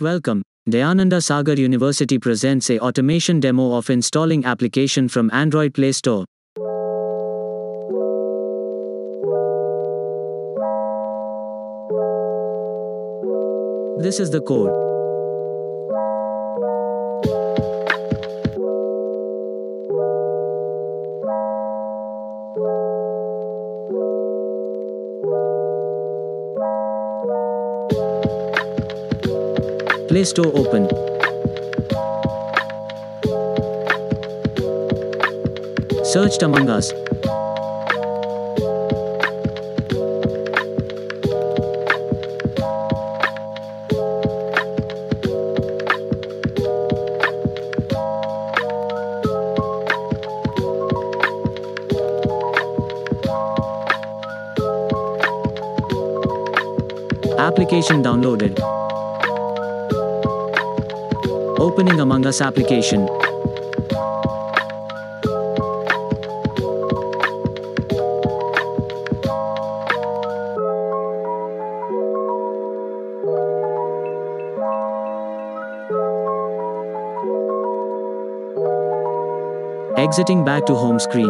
Welcome. Dayananda Sagar University presents a automation demo of installing application from Android Play Store. This is the code. Play Store open. Searched Among Us. Application downloaded. Opening Among Us application. Exiting back to home screen.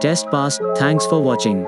Test passed. Thanks for watching.